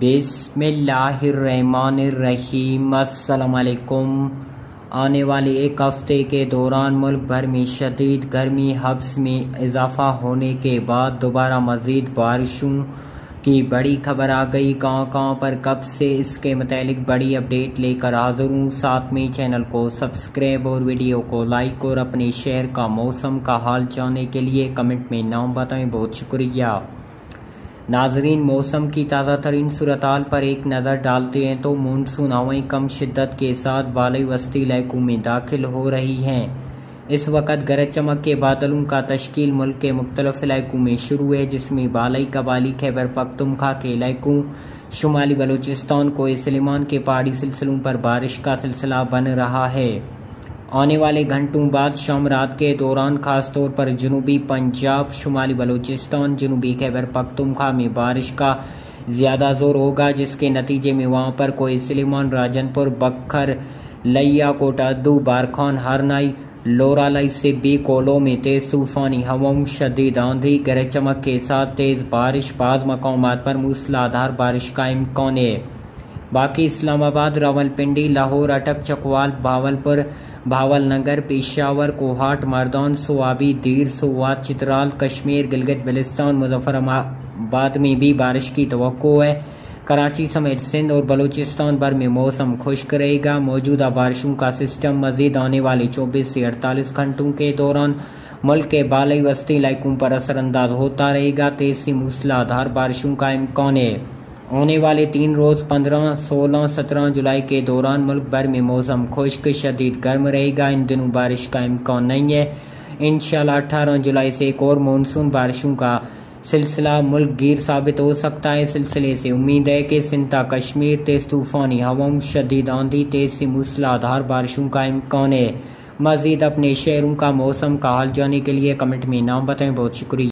بسم اللہ الرحمن الرحیم۔ السلام علیکم۔ آنے والے ایک ہفتے کے دوران ملک بھر میں شدید گرمی، حبس میں اضافہ ہونے کے بعد دوبارہ مزید بارشوں کی بڑی خبر آ گئی۔ کہاں کہاں پر کب سے اس کے متعلق بڑی اپڈیٹ لے کر حاضر ہوں۔ ساتھ میں چینل کو سبسکرائب اور ویڈیو کو لائک اور اپنے شہر کا موسم کا حال جاننے کے لیے کمنٹ میں نام بتائیں۔ بہت شکریہ۔ ناظرین، موسم کی تازہ ترین صورتحال پر ایک نظر ڈالتے ہیں تو مونسون ہوائیں کم شدت کے ساتھ بالی وسطی علاقوں میں داخل ہو رہی ہیں۔ اس وقت گرج چمک کے بادلوں کا تشکیل ملک کے مختلف علاقوں میں شروع ہے، جس میں بالائی قبالی خیبر پختونخوا کے علاقوں، شمالی بلوچستان کو سلیمان کے پہاڑی سلسلوں پر بارش کا سلسلہ بن رہا ہے۔ آنے والے گھنٹوں بعد شام رات کے دوران خاص طور پر جنوبی پنجاب، شمالی بلوچستان، جنوبی خیبر، پختونخوا میں بارش کا زیادہ زور ہوگا، جس کے نتیجے میں وہاں پر کوئی سلیمان راجن پور بکھر لیا کوٹا دو بارخان ہرنائی لورا لائی سے بی کولو میں تیز طوفانی ہواؤں شدید آندھی گرج چمک کے ساتھ تیز بارش، بعض مقامات پر موسلادھار بارش کا امکان ہے۔ باقی اسلام آباد راول پنڈی لاہور، اٹک، چکوال بھاولپور بھاول نگر، پیشاور، کوہاٹ مردان سوابی، دیر، سوات، چترال، کشمیر، گلگت بلستان، مظفر آباد میں بھی بارش کی توقع ہے۔ کراچی سمیت سندھ اور بلوچستان بھر میں موسم خشک رہے گا۔ موجودہ بارشوں کا سسٹم مزید آنے والے چوبیس سے اڑتالیس گھنٹوں کے دوران ملک کے بالی وسطی علاقوں پر اثر انداز ہوتا رہے گا۔ تیز سی موسلادھار بارشوں کا امکان ہے۔ آنے والے تین روز پندرہ، سولہ، سترہ جولائی کے دوران ملک بھر میں موسم خشک، شدید گرم رہے گا۔ ان دنوں بارش کا امکان نہیں ہے۔ انشاءاللہ اٹھارہ جولائی سے ایک اور مونسون بارشوں کا سلسلہ ملک گیر ثابت ہو سکتا ہے۔ سلسلے سے امید ہے کہ سنتا کشمیر، تیز طوفانی ہواؤں شدید آندھی، تیز سی موسلادھار بارشوں کا امکان ہے۔ مزید اپنے شہروں کا موسم کا حال جانے کے لیے کمنٹ میں نام بتائیں۔ بہت شکریہ۔